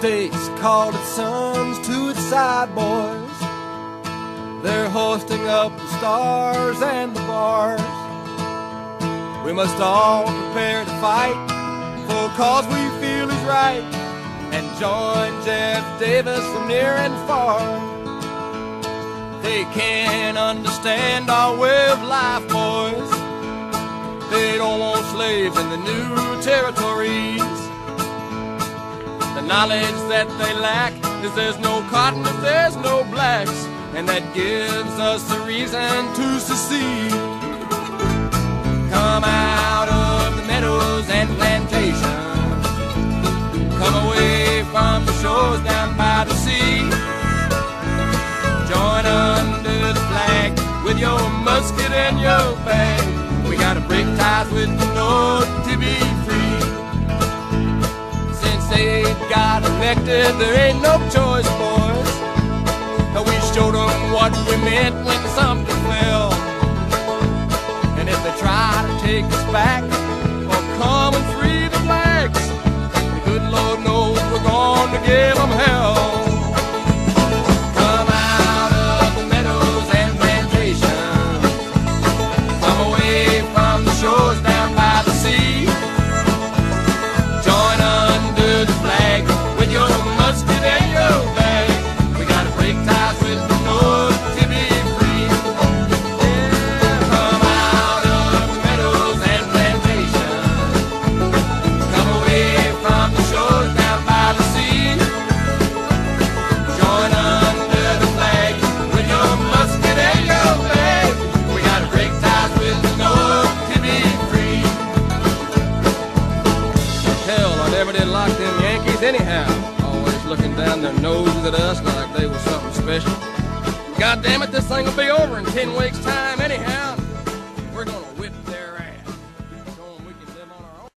States called its sons to its side boys. They're hoisting up the stars and the bars. We must all prepare to fight for a cause we feel is right and join Jeff Davis from near and far. They can't understand our way of life, boys. They don't want slaves in the new territories. Knowledge that they lack is there's no cotton if there's no blacks, and that gives us a reason to secede. Come out of the meadows and plantations. Come away from the shores down by the sea. Join under the flag with your musket and your bag. They got elected, there ain't no choice, boys. We showed them what we meant when Sumter fell. And if they try to take us back Never like them Yankees anyhow. Always looking down their noses at us like they was something special. God damn it, this thing will be over in ten weeks' time anyhow.